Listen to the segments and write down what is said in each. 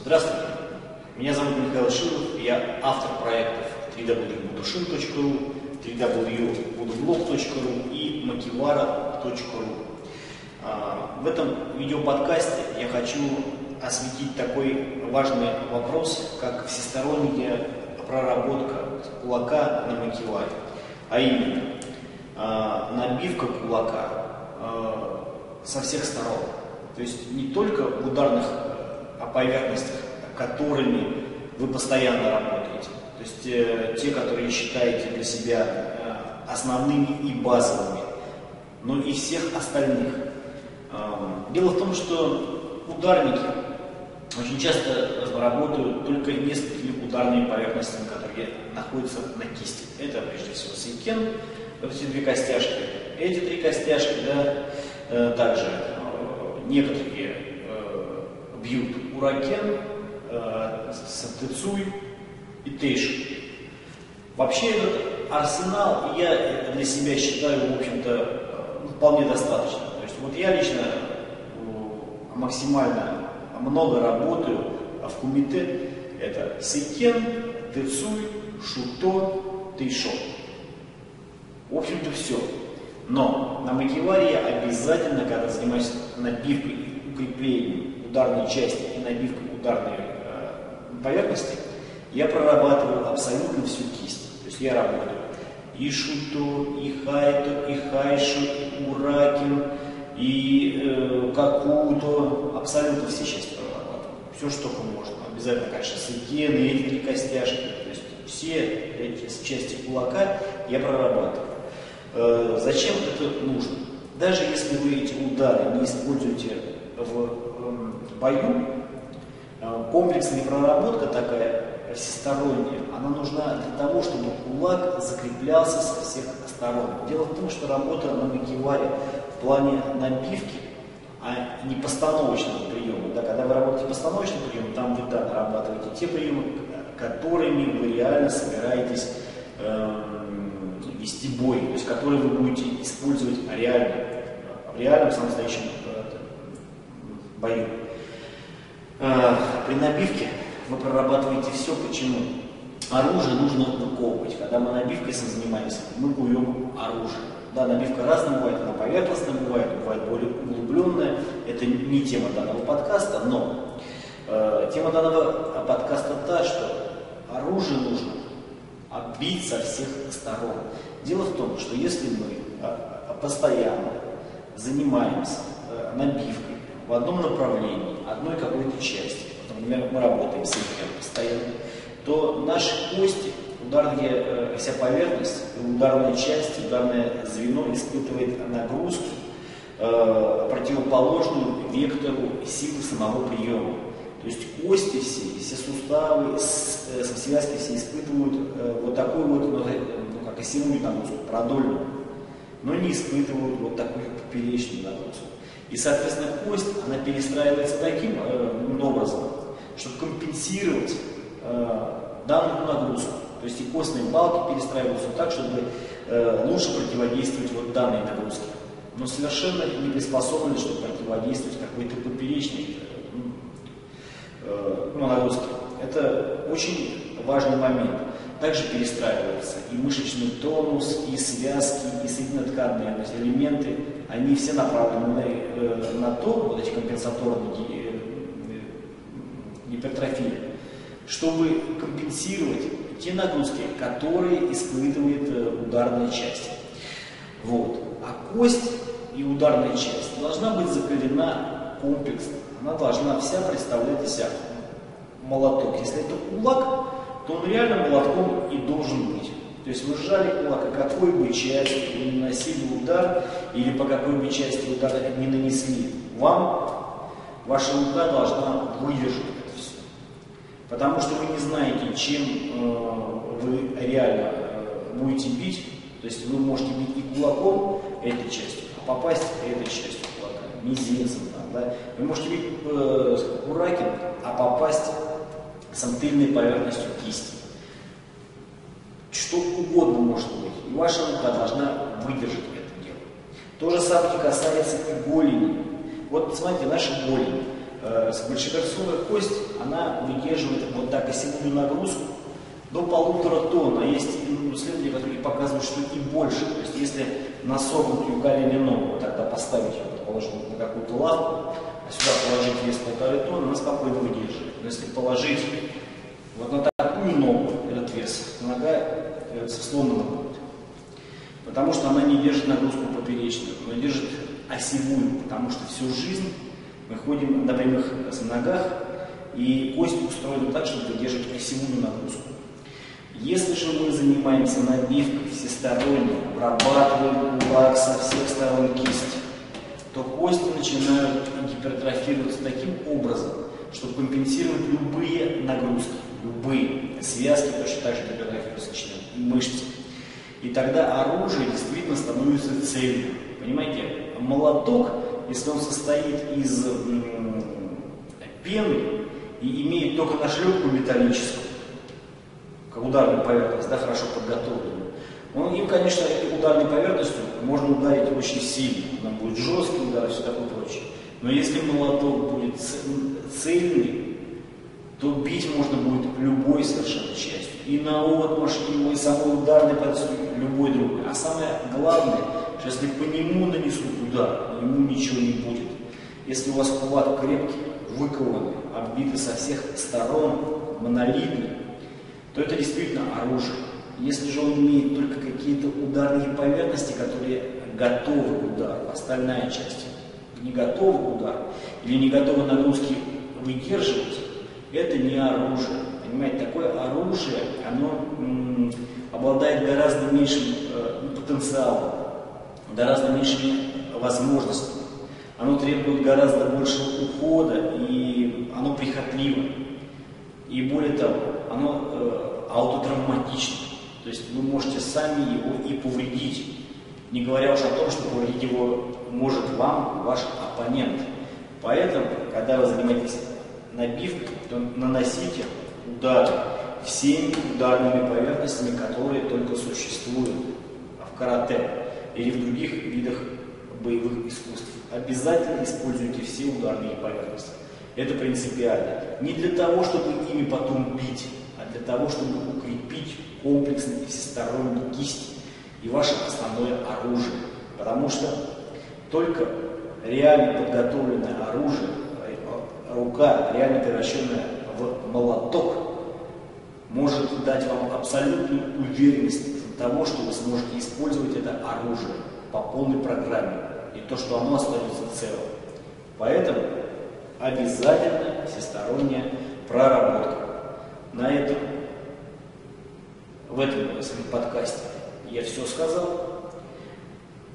Здравствуйте, меня зовут Михаил Шилов, я автор проектов www.budushin.ru, www.budublog.ru и makivara.ru. А, в этом видеоподкасте я хочу осветить такой важный вопрос, как всесторонняя проработка кулака на макеваре, а именно а, набивка кулака а, со всех сторон. То есть не только в ударных поверхностях, которыми вы постоянно работаете. То есть э, те, которые считаете для себя э, основными и базовыми, но и всех остальных. Э, дело в том, что ударники очень часто работают только несколькими ударными поверхностями, которые находятся на кисти. Это прежде всего сейкен, вот эти две костяшки, эти три костяшки, да, э, также некоторые бьют уракен, э, сатыцуй и тейши. Вообще этот арсенал я для себя считаю, в общем-то, э, вполне достаточно. То есть вот я лично максимально много работаю в кумите. Это сейкен, тецуй, шуто, тейшо. В общем-то все. Но на макеваре я обязательно, когда занимаюсь набивкой укреплением ударной части набивкой ударной э, поверхности, я прорабатываю абсолютно всю кисть. То есть я работаю и шуто, и хайто, и хайшо, и уракин, и э, какуто, абсолютно все части прорабатываю. Все, что можно. Обязательно, конечно, сыкены, эти три костяшки. То есть все эти части кулака я прорабатываю. Э, зачем это нужно? Даже если вы эти удары не используете в э, бою, комплексная проработка такая всесторонняя, она нужна для того, чтобы кулак закреплялся со всех сторон. Дело в том, что работа на макеваре в плане набивки, а не постановочного приема. Да, когда вы работаете постановочным приемом, там вы да, нарабатываете те приемы, которыми вы реально собираетесь э, вести бой, то есть которые вы будете использовать реально, в реальном самостоящем э, бою. Э, при набивке вы прорабатываете все, почему. Оружие нужно выковывать. Когда мы набивкой занимаемся, мы куем оружие. Да, набивка разная бывает, она поверхностная бывает, бывает более углубленная. Это не тема данного подкаста, но э, тема данного подкаста та, что оружие нужно оббить со всех сторон. Дело в том, что если мы а, постоянно занимаемся э, набивкой в одном направлении, одной какой-то части, например, мы работаем с эфиром постоянно, то наши кости, ударная э, вся поверхность, ударная часть, ударное звено испытывает нагрузку, э, противоположную вектору силы самого приема. То есть кости все, все суставы, связки все испытывают вот такой вот ну, как и силовую нагрузку, продольную, но не испытывают вот такую поперечную нагрузку. И, соответственно, кость, она перестраивается таким э, образом, чтобы компенсировать э, данную нагрузку. То есть и костные балки перестраиваются так, чтобы э, лучше противодействовать вот данной нагрузке. Но совершенно не приспособлены, чтобы противодействовать какой-то поперечной э, ну, нагрузке. Это очень важный момент также перестраиваются и мышечный тонус, и связки, и соединенно-тканные элементы, они все направлены э, на то, вот эти компенсаторные э, гипертрофии, чтобы компенсировать те нагрузки, которые испытывает э, ударная часть. Вот. А кость и ударная часть должна быть закалена комплексно. Она должна вся представлять из себя молоток. Если это кулак, то он реально молотком и должен быть. То есть вы сжали кулак, и какой бы части вы не наносили удар, или по какой бы части удара не нанесли, вам ваша рука должна выдержать это все. Потому что вы не знаете, чем э, вы реально э, будете бить. То есть вы можете бить и кулаком этой частью, а попасть этой частью кулака, мизинцем. Там, да? Вы можете бить э, куракин, а попасть с тыльной поверхностью кисти. Что угодно может быть. И ваша рука должна выдержать это дело. То же самое касается и голени. Вот смотрите, наша голень. э, большеберцовая кость, она выдерживает вот так осевую нагрузку до полутора тонн, а есть исследования, которые показывают, что и больше. То есть если на согнутую колени ногу тогда поставить ее, предположим, на какую-то лавку, а сюда положить вес полторы тонны, она спокойно выдерживает. Но если положить вот на такую ногу этот вес, нога э, сломана будет. Потому что она не держит нагрузку поперечную, она держит осевую, потому что всю жизнь мы ходим на прямых ногах, и кость устроена так, чтобы выдерживать осевую нагрузку. Если же мы занимаемся набивкой всесторонне, обрабатываем кулак со всех сторон кисти, то кости начинают гипертрофироваться таким образом, чтобы компенсировать любые нагрузки, любые связки точно так же гипертрофируются и мышцы. И тогда оружие действительно становится целью. Понимаете, молоток, если он состоит из пены и имеет только нашлепку металлическую, ударную поверхность, да, хорошо подготовленную, он, им, конечно, ударной поверхностью можно ударить очень сильно. Она будет жесткий удар и все такое прочее. Но если молоток будет цельный, то бить можно будет любой совершенно частью. И на отмашь, и самой ударной позиции, любой другой. А самое главное, что если по нему нанесут удар, ему ничего не будет. Если у вас кулак крепкий, выкованный, оббитый со всех сторон, монолитный, то это действительно оружие. Если же он имеет только какие-то ударные поверхности, которые готовы к удару, остальная часть не готова к удару или не готова нагрузки выдерживать, это не оружие. Понимаете, такое оружие, оно обладает гораздо меньшим э, потенциалом, гораздо меньшими возможностями. Оно требует гораздо больше ухода, и оно прихотливо. И более того, оно э, аутотравматично. То есть вы можете сами его и повредить. Не говоря уж о том, что повредить его может вам ваш оппонент. Поэтому, когда вы занимаетесь набивкой, то наносите удары всеми ударными поверхностями, которые только существуют в карате или в других видах боевых искусств. Обязательно используйте все ударные поверхности. Это принципиально. Не для того, чтобы ими потом бить, а для того, чтобы укрепить комплексный и всесторонний кисть и ваше основное оружие. Потому что только реально подготовленное оружие, рука, реально превращенная в молоток, может дать вам абсолютную уверенность того, что вы сможете использовать это оружие по полной программе, и то, что оно остается целым. Поэтому обязательно всесторонняя проработка. На этом, в этом своем подкасте я все сказал.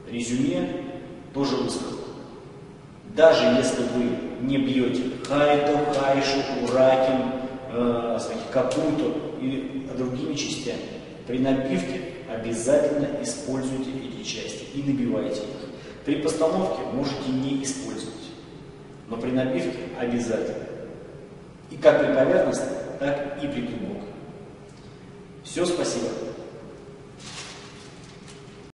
Резюме тоже высказал. Даже если вы не бьете хайто, хайшу, уракин, э, какую-то и другими частями, при набивке обязательно используйте эти части и набивайте их. При постановке можете не использовать, но при набивке обязательно. И как при поверхностной, так и при глубокой. Все, спасибо.